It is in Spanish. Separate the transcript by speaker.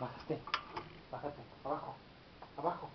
Speaker 1: Bájate. Bájate. Abajo. Abajo.